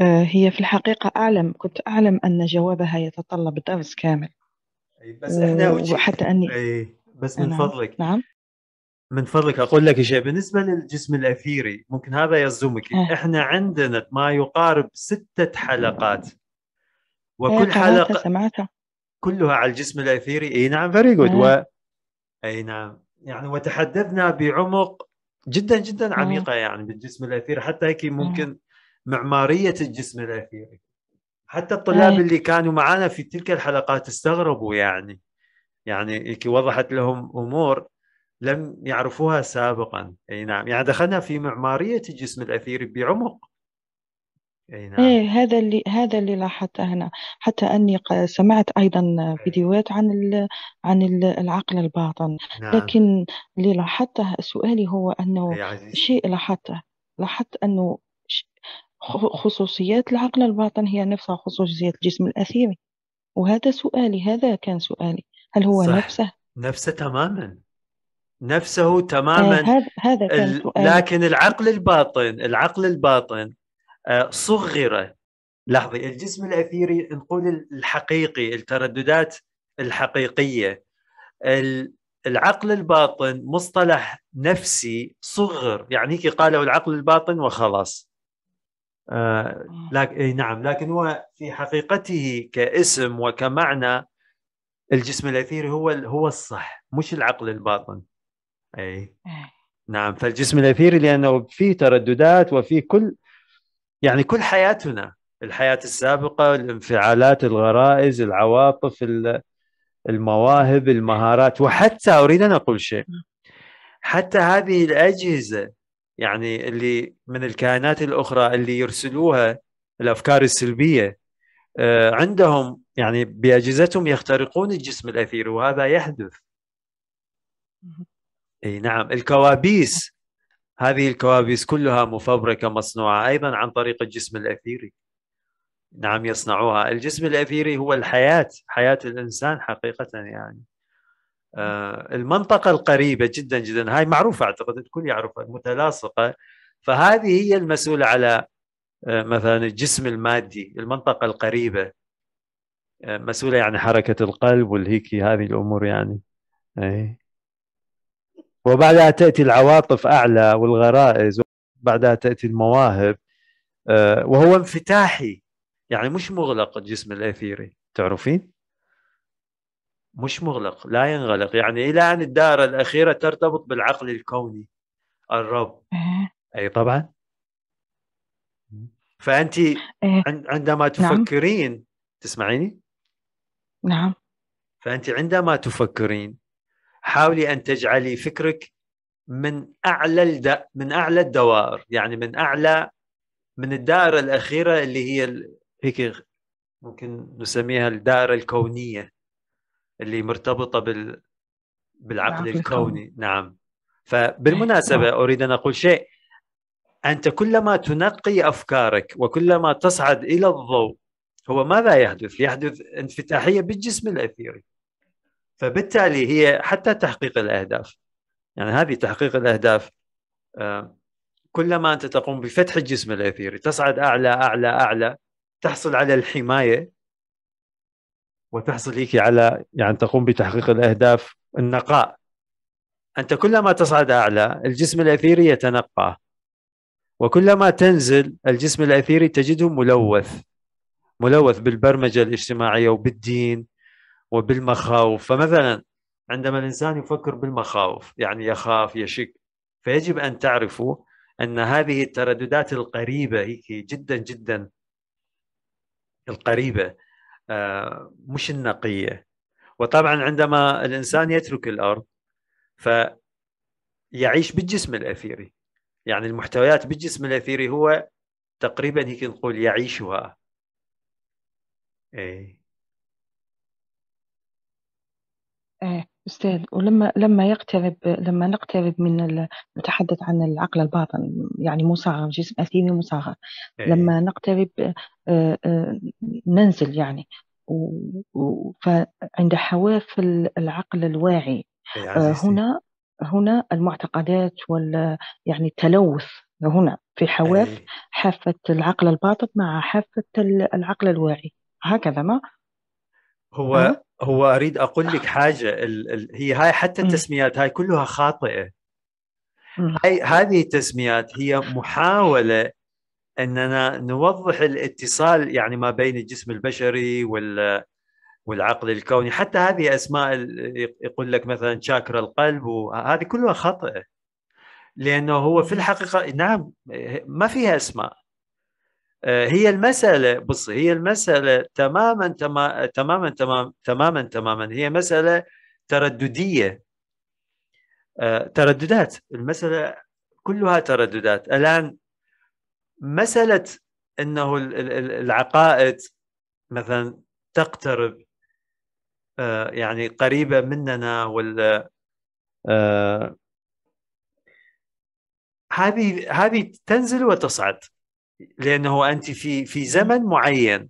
آه، هي في الحقيقة أعلم كنت أعلم أن جوابها يتطلب درس كامل. بس إحنا و- وجه وحتى أني بس من نعم فضلك. نعم. من فضلك أقول لك شيء بالنسبة للجسم الأثيري ممكن هذا يصدمك آه. إحنا عندنا ما يقارب ستة حلقات. آه، وكل قرأتها حلقه سمعتها كلها على الجسم الأثيري. إي نعم very good و آه. إي نعم. يعني وتحدثنا بعمق جدا جدا مم. عميقة يعني بالجسم الأثيري. حتى هيك ممكن معمارية الجسم الاثيري حتى الطلاب أي. اللي كانوا معنا في تلك الحلقات استغربوا يعني. يعني وضحت لهم أمور لم يعرفوها سابقا. أي نعم. يعني دخلنا في معمارية الجسم الاثيري بعمق. أي نعم. إيه هذا اللي هذا اللي لاحظته هنا. حتى أني سمعت أيضا فيديوهات عن ال عن ال- العقل الباطن. نعم. لكن اللي لاحظته سؤالي هو أنه عزيز شيء لاحظته. لاحظت أنه خصوصيات العقل الباطن هي نفسها خصوصيات الجسم الأثيري. وهذا سؤالي هذا كان سؤالي. هل هو صح. نفسه؟ نفسه تماما. نفسه آه تماما هذا هذا كان ال- سؤالي. لكن العقل الباطن العقل الباطن آه، صغر. لاحظي الجسم الأثيري نقول الحقيقي الترددات الحقيقية. ال- العقل الباطن مصطلح نفسي صغر. يعني هيك قالوا العقل الباطن وخلاص. آه لكن إي نعم لكن هو في حقيقته كاسم وكمعنى الجسم الاثيري هو هو الصح مش العقل الباطن. إي. آه. نعم فالجسم الاثيري لأنه فيه ترددات وفيه كل يعني كل حياتنا الحياة السابقة الانفعالات الغرائز العواطف ال- المواهب المهارات وحتى أريد أن أقول شيء حتى هذه الأجهزة يعني اللي من الكائنات الأخرى اللي يرسلوها الأفكار السلبية آه، عندهم يعني بأجهزتهم يخترقون الجسم الاثيري وهذا يحدث. إي نعم الكوابيس هذه الكوابيس كلها مفبركة مصنوعة أيضا عن طريق الجسم الأثيري. نعم يصنعوها. الجسم الأثيري هو الحياة حياة الإنسان حقيقة يعني. آه، المنطقة القريبة جدا جدا. هاي معروفة أعتقد الكل يعرفها المتلاصقة. فهذه هي المسؤولة على آه، مثلا الجسم المادي المنطقة القريبة. آه، مسؤولة يعني حركة القلب والهيكي هذه الأمور يعني. اي وبعدها تأتي العواطف أعلى والغرائز وبعدها تأتي المواهب. وهو انفتاحي يعني مش مغلق الجسم الأثيري تعرفين؟ مش مغلق لا ينغلق. يعني إلى أن الدائره الأخيرة ترتبط بالعقل الكوني الرب. آه. أي طبعا. فأنت آه. عن- عندما نعم. تفكرين تسمعيني؟ نعم. فأنت عندما تفكرين حاولي أن تجعلي فكرك من أعلى الد... من أعلى الدوائر. يعني من أعلى من الدائرة الأخيرة اللي هي ال... هيك ممكن نسميها الدائرة الكونية. اللي مرتبطة بال بالعقل العقل الكوني. نعم فبالمناسبة آه. أريد أن أقول شيء أنت كلما تنقي أفكارك وكلما تصعد إلى الضوء هو ماذا يحدث؟ يحدث انفتاحية بالجسم الأثيري فبالتالي هي حتى تحقيق الأهداف يعني هذه تحقيق الأهداف آه، كلما أنت تقوم بفتح الجسم الأثيري تصعد أعلى أعلى أعلى تحصل على الحماية وتحصل هيك على يعني تقوم بتحقيق الأهداف النقاء. أنت كلما تصعد أعلى الجسم الأثيري يتنقى. وكلما تنزل الجسم الأثيري تجده ملوث. ملوث بالبرمجة الاجتماعية وبالدين وبالمخاوف. فمثلا عندما الإنسان يفكر بالمخاوف يعني يخاف يشك فيجب أن تعرفوا أن هذه الترددات القريبة هيك جدا جدا القريبة مش النقية. وطبعا عندما الإنسان يترك الأرض فيعيش بالجسم الأثيري. يعني المحتويات بالجسم الأثيري هو تقريبا هيك نقول يعيشها. إيه. أستاذ ولما لما يقترب لما نقترب من ال- نتحدث عن العقل الباطن يعني مصغر جسم اثيري مصغر إيه. لما نقترب آه، آه، ننزل يعني و- و- فعند حواف ال- العقل الواعي إيه آه،. هنا هنا المعتقدات وال يعني التلوث هنا في حواف حافة العقل الباطن مع حافة العقل الواعي هكذا ما هو أه؟ هو أريد أقول لك حاجة ال ال هي هاي حتى التسميات هاي كلها خاطئة. هاي هذه التسميات هي محاولة إننا نوضح الاتصال يعني ما بين الجسم البشري وال والعقل الكوني. حتى هذه أسماء يقول لك مثلا شاكرا القلب وهذه كلها خاطئة. لأنه هو في الحقيقة نعم ما فيها أسماء. هي المسألة بص هي المسألة تماما تماما تماما تماما تماما. هي مسألة ترددية. آه، ترددات. المسألة كلها ترددات. الآن مسألة إنه العقائد مثلا تقترب آه، يعني قريبة مننا ولا هذه هذه تنزل وتصعد. لأنه أنت في في زمن معين.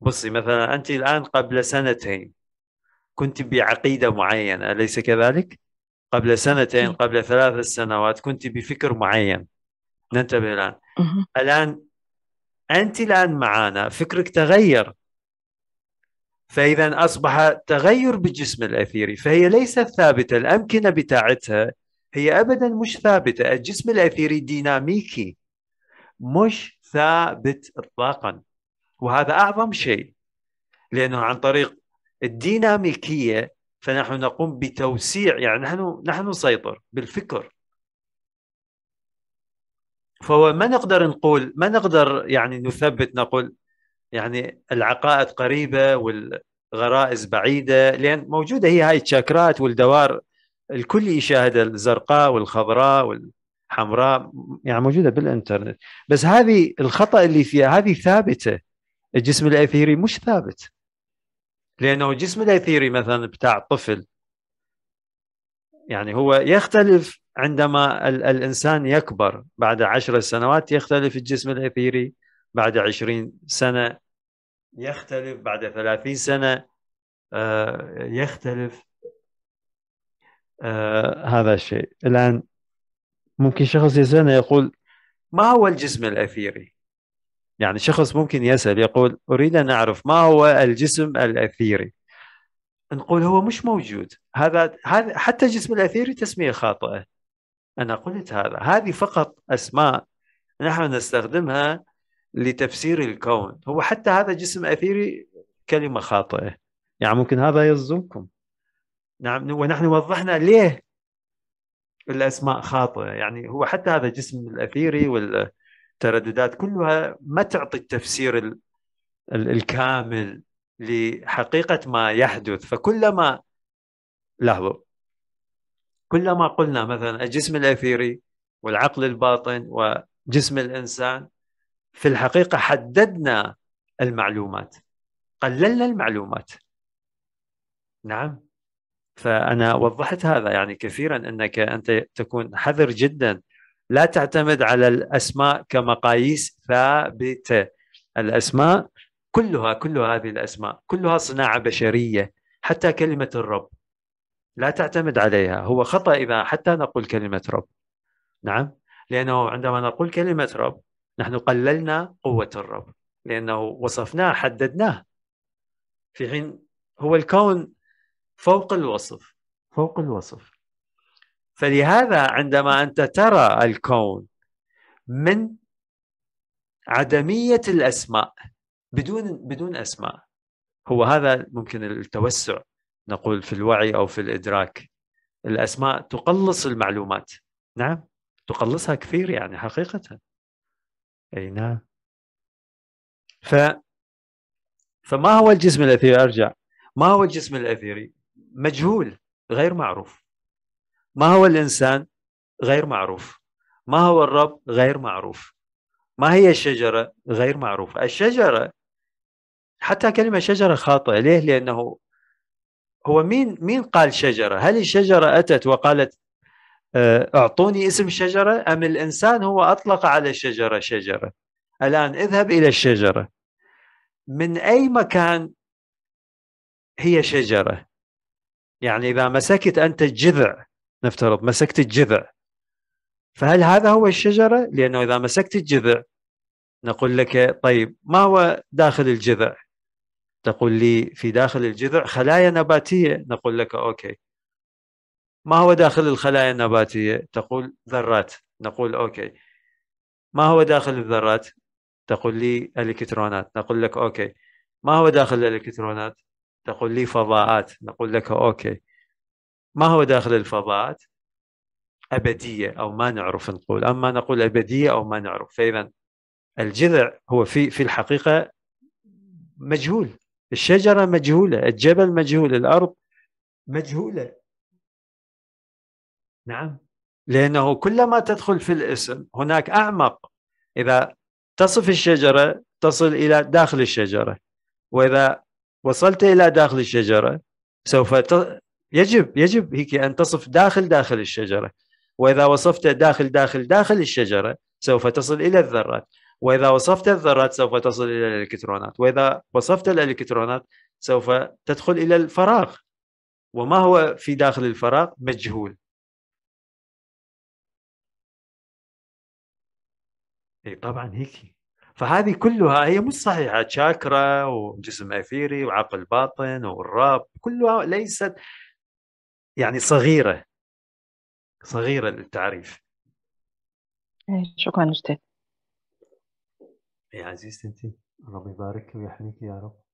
بصي مثلا أنت الآن قبل سنتين كنت بعقيدة معينة أليس كذلك؟ قبل سنتين قبل ثلاث سنوات كنت بفكر معين. ننتبه الآن. الآن أنت الآن معنا فكرك تغير. فإذا أصبح تغير بالجسم الأثيري فهي ليست ثابتة. الأمكنة بتاعتها هي ابدا مش ثابتة. الجسم الأثيري ديناميكي. مش ثابت اطلاقا. وهذا أعظم شيء لأنه عن طريق الديناميكية فنحن نقوم بتوسيع يعني نحن نحن نسيطر بالفكر. فهو ما نقدر نقول ما نقدر يعني نثبت نقول يعني العقائد قريبة والغرائز بعيدة لأن موجودة هي هاي الشاكرات والدوار الكل يشاهد الزرقاء والخضراء والحمراء يعني موجودة بالإنترنت. بس هذه الخطأ اللي فيها هذه ثابتة. الجسم الأثيري مش ثابت. لأنه الجسم الأثيري مثلا بتاع طفل يعني هو يختلف عندما الإنسان يكبر. بعد عشر سنوات يختلف الجسم الأثيري. بعد عشرين سنة يختلف. بعد ثلاثين سنة آه، يختلف. آه هذا الشيء. الآن ممكن شخص يسألنا يقول ما هو الجسم الأثيري؟ يعني شخص ممكن يسأل يقول أريد أن أعرف ما هو الجسم الأثيري؟ نقول هو مش موجود. هذا حتى الجسم الأثيري تسمية خاطئة. أنا قلت هذا. هذه فقط أسماء نحن نستخدمها لتفسير الكون. هو حتى هذا جسم أثيري كلمة خاطئة. يعني ممكن هذا يصدمكم. نعم ونحن وضحنا ليه الأسماء خاطئة. يعني هو حتى هذا الجسم الأثيري والترددات كلها ما تعطي التفسير الكامل لحقيقة ما يحدث. فكلما لاحظوا كلما قلنا مثلا الجسم الأثيري والعقل الباطن وجسم الإنسان في الحقيقة حددنا المعلومات قللنا المعلومات. نعم. فأنا وضحت هذا يعني كثيرا أنك أنت تكون حذر جدا. لا تعتمد على الأسماء كمقاييس ثابته الأسماء كلها كل هذه الأسماء كلها صناعة بشرية حتى كلمة الرب. لا تعتمد عليها. هو خطأ إذا حتى نقول كلمة رب. نعم؟ لأنه عندما نقول كلمة رب نحن قللنا قوة الرب. لأنه وصفناه حددناه. في حين هو الكون فوق الوصف. فوق الوصف. فلهذا عندما أنت ترى الكون من عدمية الأسماء بدون بدون أسماء هو هذا ممكن التوسع نقول في الوعي أو في الإدراك. الأسماء تقلص المعلومات. نعم تقلصها كثير يعني حقيقة. أي نعم. ف فما هو الجسم الأثيري؟ أرجع. ما هو الجسم الأثيري؟ مجهول غير معروف. ما هو الإنسان؟ غير معروف. ما هو الرب؟ غير معروف. ما هي الشجرة؟ غير معروفه الشجرة حتى كلمة شجرة خاطئة. ليه؟ لأنه هو مين مين قال شجرة؟ هل الشجرة أتت وقالت آه، أعطوني اسم شجرة؟ أم الإنسان هو أطلق على الشجرة شجرة؟ الآن اذهب إلى الشجرة. من أي مكان هي شجرة؟ يعني إذا مسكت أنت الجذع نفترض مسكت الجذع فهل هذا هو الشجرة؟ لأنه إذا مسكت الجذع نقول لك طيب ما هو داخل الجذع؟ تقول لي في داخل الجذع خلايا نباتية نقول لك okay ما هو داخل الخلايا النباتية؟ تقول ذرات نقول okay ما هو داخل الذرات؟ تقول لي الكترونات نقول لك okay ما هو داخل الالكترونات؟ تقول لي فضاءات. نقول لك okay. ما هو داخل الفضاءات؟ أبدية أو ما نعرف نقول. أما نقول أبدية أو ما نعرف. فإذا الجذع هو في في الحقيقة مجهول. الشجرة مجهولة الجبل مجهول الأرض مجهولة. نعم. لأنه كلما تدخل في الاسم هناك أعمق. إذا تصف الشجرة تصل إلى داخل الشجرة. وإذا وصلت إلى داخل الشجرة سوف ت... يجب يجب هيك أن تصف داخل داخل الشجرة. وإذا وصفت داخل داخل داخل الشجرة سوف تصل إلى الذرات. وإذا وصفت الذرات سوف تصل إلى الإلكترونات. وإذا وصفت الإلكترونات سوف تدخل إلى الفراغ. وما هو في داخل الفراغ؟ مجهول. اي طبعا هيك. فهذه كلها هي مش صحيحة. تشاكرا وجسم أثيري وعقل باطن والراب كلها ليست يعني صغيرة صغيرة للتعريف. إيه، شكرا أستاذ. يا عزيزتي انت ربي يبارك ويحميك يا رب.